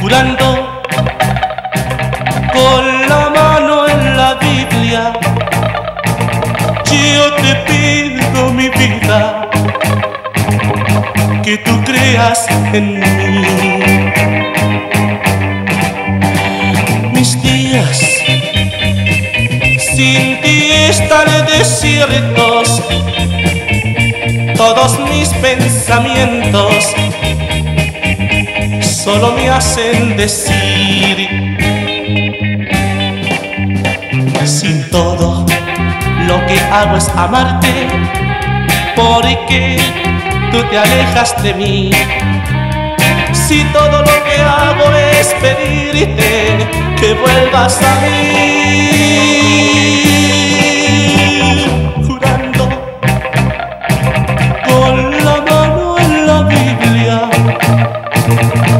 Jurando con la mano en la Biblia, yo te pido mi vida que tú creas en mí. Mis días sin ti están desiertos, todos mis pensamientos solo me hacen decir si todo lo que hago es amarte, porque tú te alejas de mí. Si todo lo que hago es pedirte que vuelvas a mí.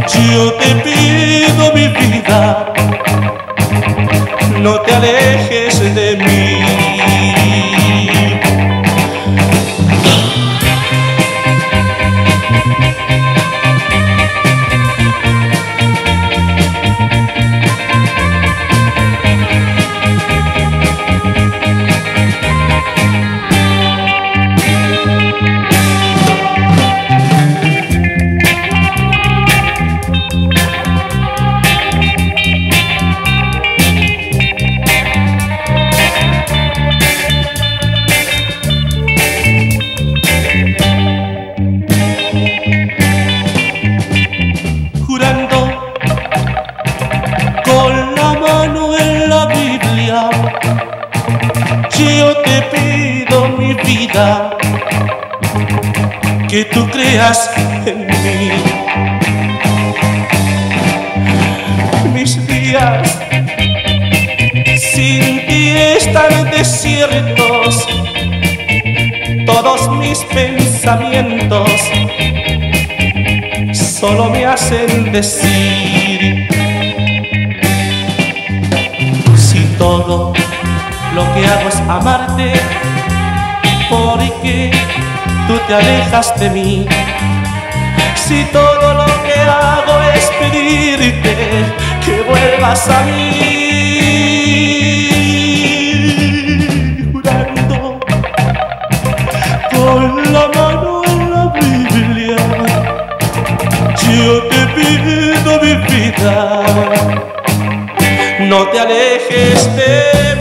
Yo te pido mi vida, no te alejes yo te pido mi vida que tú creas en mí. Mis días sin ti están desiertos, todos mis pensamientos solo me hacen decir si todo lo que hago es amarte porque tú te alejas de mí. Si todo lo que hago es pedirte que vuelvas a mí, jurando con la mano en la Biblia, yo te pido mi vida, no te alejes de